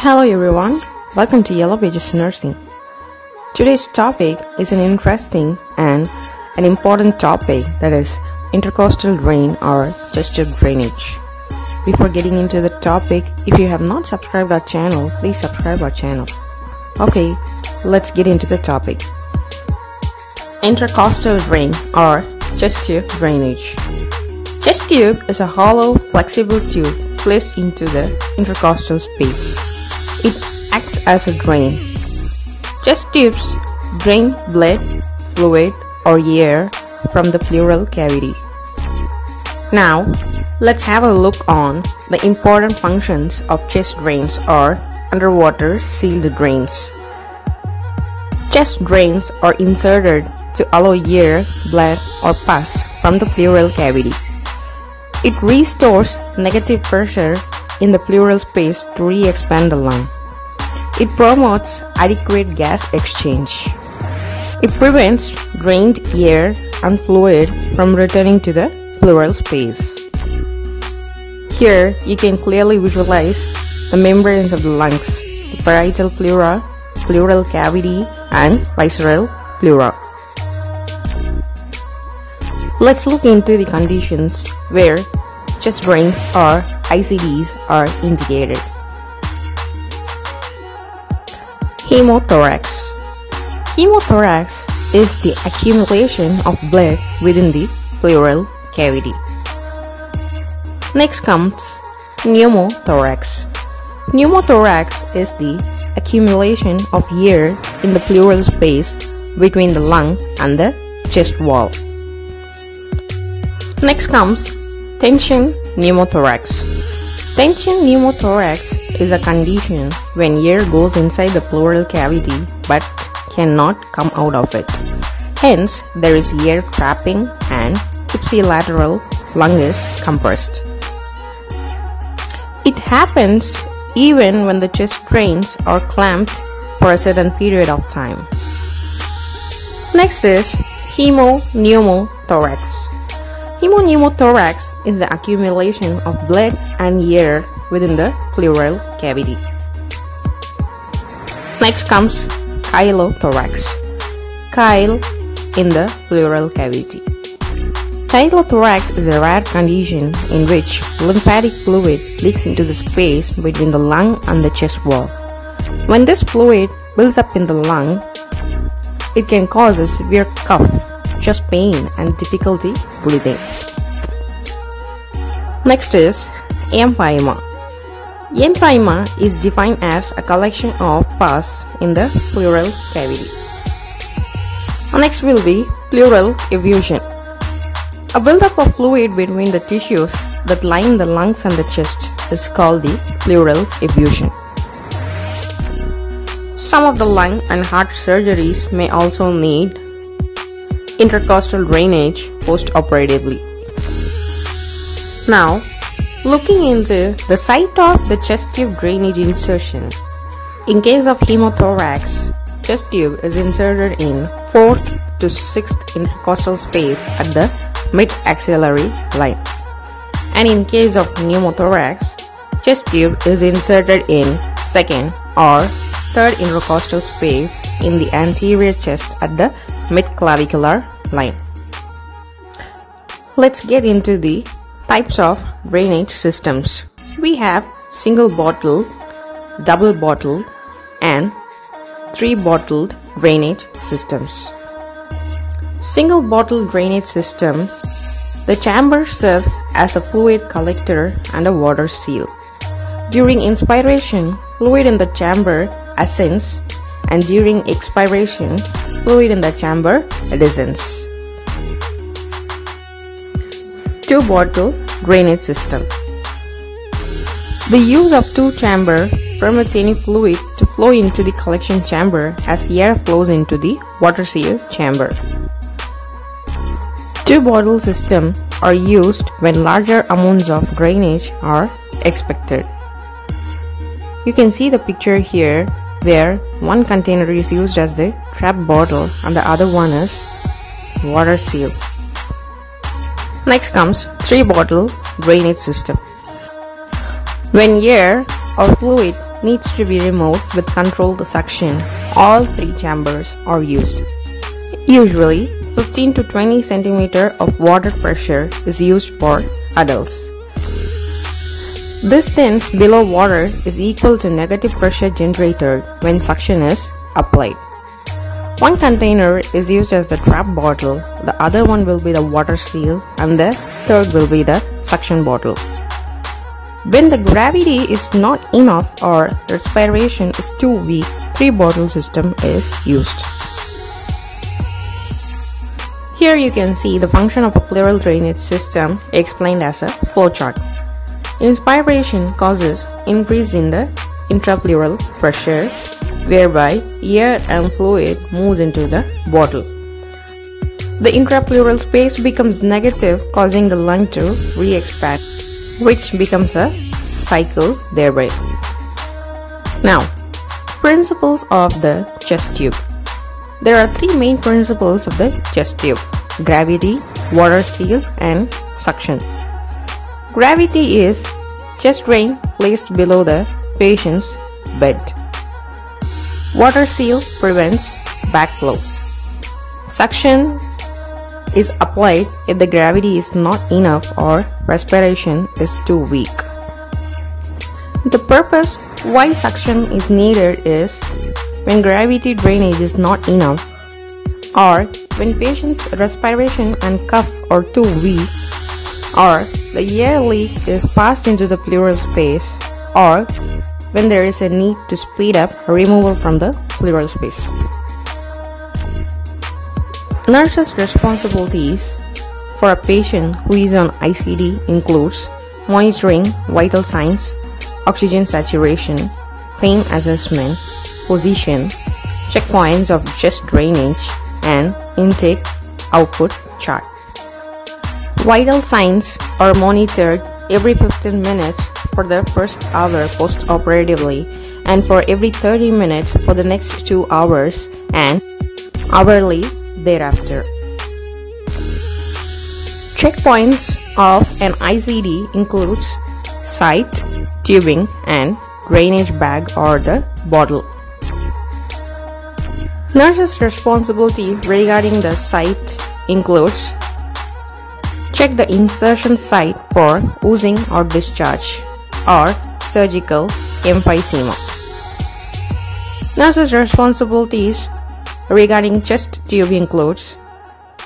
Hello everyone, welcome to Yellow Pages Nursing. Today's topic is an interesting and an important topic that is intercostal drain or chest tube drainage. Before getting into the topic, if you have not subscribed our channel, please subscribe our channel. Okay, let's get into the topic. Intercostal drain or chest tube drainage. Chest tube is a hollow, flexible tube placed into the intercostal space. It acts as a drain. Chest tubes drain blood, fluid, or air from the pleural cavity. Now, let's have a look on the important functions of chest drains or underwater sealed drains. Chest drains are inserted to allow air, blood, or pus from the pleural cavity. It restores negative pressure in the pleural space to re-expand the lung. It promotes adequate gas exchange. It prevents drained air and fluid from returning to the pleural space. Here, you can clearly visualize the membranes of the lungs, the parietal pleura, pleural cavity, and visceral pleura. Let's look into the conditions where chest drains or ICDs are indicated. Hemothorax Hemothorax is the accumulation of blood within the pleural cavity. Next comes pneumothorax. Pneumothorax is the accumulation of air in the pleural space between the lung and the chest wall. Next comes tension pneumothorax. Tension pneumothorax is a condition when air goes inside the pleural cavity but cannot come out of it. Hence, there is air trapping and ipsilateral lung is compressed. It happens even when the chest drains are clamped for a certain period of time. Next is hemopneumothorax. Hemopneumothorax is the accumulation of blood and air within the pleural cavity. Next comes chylothorax. Chyle in the pleural cavity. Chylothorax is a rare condition in which lymphatic fluid leaks into the space between the lung and the chest wall. When this fluid builds up in the lung, it can cause a severe cough, chest pain, and difficulty breathing. Next is empyema. Empyema is defined as a collection of pus in the pleural cavity. Next will be pleural effusion. A buildup of fluid between the tissues that line the lungs and the chest is called the pleural effusion. Some of the lung and heart surgeries may also need intercostal drainage post-operatively. Now, looking into the site of the chest tube drainage insertion. In case of hemothorax, chest tube is inserted in 4th to 6th intercostal space at the mid-axillary line. And in case of pneumothorax, chest tube is inserted in 2nd or 3rd intercostal space in the anterior chest at the mid-clavicular line. Let's get into the Types of drainage systems. We have single bottle, double bottle and three bottled drainage systems. Single bottle drainage system The chamber serves as a fluid collector and a water seal. During inspiration, fluid in the chamber ascends and during expiration, fluid in the chamber descends. Two bottle drainage system. The use of two chamber permits any fluid to flow into the collection chamber as air flows into the water seal chamber. Two bottle system are used when larger amounts of drainage are expected. You can see the picture here where one container is used as the trap bottle and the other one is water seal. Next comes 3 bottle drainage system. When air or fluid needs to be removed with controlled suction. All three chambers are used. Usually, 15 to 20 centimeter of water pressure is used for adults. Distance below water is equal to negative pressure generated when suction is applied. One container is used as the trap bottle, the other one will be the water seal, and the third will be the suction bottle. When the gravity is not enough or respiration is too weak, three bottle system is used. Here you can see the function of a pleural drainage system explained as a flowchart. Inspiration causes increase in the intrapleural pressure whereby air and fluid moves into the bottle. The intrapleural space becomes negative causing the lung to re-expand which becomes a cycle thereby. Now, principles of the chest tube. There are three main principles of the chest tube gravity, water seal, and suction. Gravity is chest drain placed below the patient's bed. Water seal prevents backflow. Suction is applied if the gravity is not enough or respiration is too weak. The purpose why suction is needed is when gravity drainage is not enough or when patient's respiration and cough are too weak or the air leak is passed into the pleural space or when there is a need to speed up removal from the pleural space. Nurses' responsibilities for a patient who is on ICD includes monitoring vital signs, oxygen saturation, pain assessment, position, checkpoints of chest drainage, and intake output chart. Vital signs are monitored every 15 minutes for the first hour post-operatively and for every 30 minutes for the next 2 hours and hourly thereafter. Checkpoints of an ICD includes site, tubing and drainage bag or the bottle. Nurse's responsibility regarding the site includes check the insertion site for oozing or discharge or surgical emphysema. Nurse's responsibilities regarding chest tube includes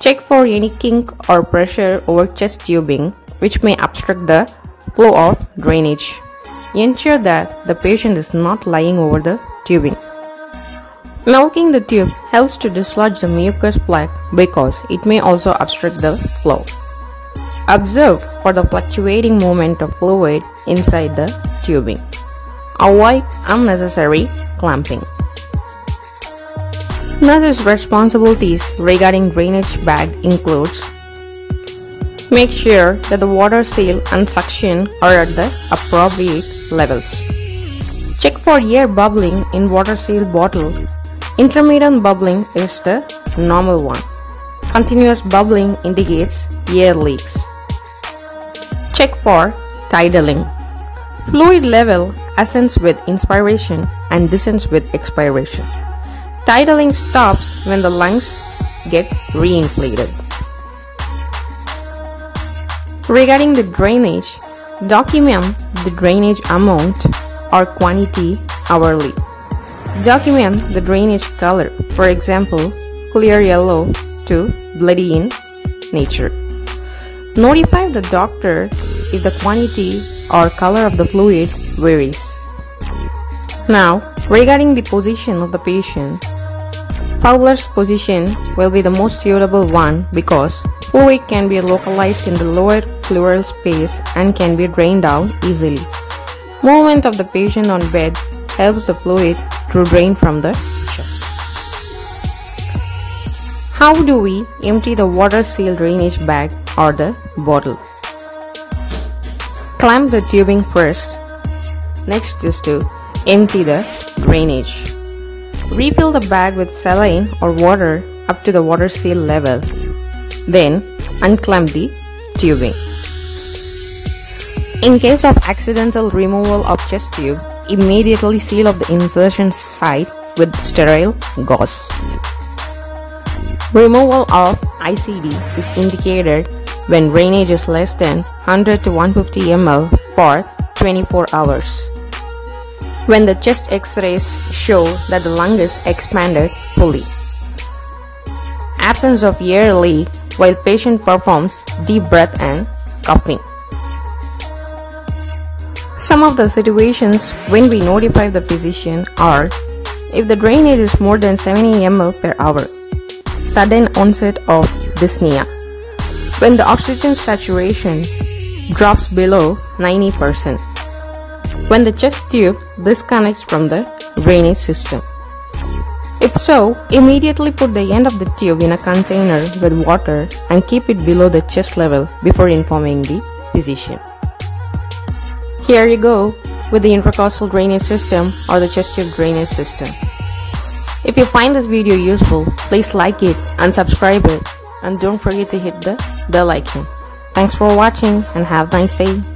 check for any kink or pressure over chest tubing which may obstruct the flow of drainage. Ensure that the patient is not lying over the tubing. Milking the tube helps to dislodge the mucus plaque because it may also obstruct the flow. Observe for the fluctuating movement of fluid inside the tubing. Avoid unnecessary clamping. Nurse's responsibilities regarding drainage bag includes Make sure that the water seal and suction are at the appropriate levels. Check for air bubbling in water seal bottle. Intermittent bubbling is the normal one. Continuous bubbling indicates air leaks. Check for tidaling. Fluid level ascends with inspiration and descends with expiration. Tidaling stops when the lungs get reinflated. Regarding the drainage, document the drainage amount or quantity hourly. Document the drainage color, for example, clear yellow to bloody in nature. Notify the doctor if the quantity or color of the fluid varies. Now, regarding the position of the patient, Fowler's position will be the most suitable one because fluid can be localized in the lower pleural space and can be drained out easily. Movement of the patient on bed helps the fluid to drain from the chest. How do we empty the water seal drainage bag or the bottle? Clamp the tubing first. Next is to empty the drainage. Refill the bag with saline or water up to the water seal level. Then unclamp the tubing. In case of accidental removal of chest tube, immediately seal up the insertion site with sterile gauze. Removal of ICD is indicated when drainage is less than 100 to 150 ml for 24 hours. When the chest x-rays show that the lung is expanded fully. Absence of air leak while patient performs deep breath and coughing. Some of the situations when we notify the physician are if the drainage is more than 70 ml per hour, sudden onset of dyspnea, when the oxygen saturation drops below 90%, when the chest tube disconnects from the drainage system. If so, immediately put the end of the tube in a container with water and keep it below the chest level before informing the physician. Here you go with the intracostal drainage system or the chest tube drainage system. If you find this video useful, please like it and subscribe it and don't forget to hit the bell icon. Thanks for watching and have a nice day.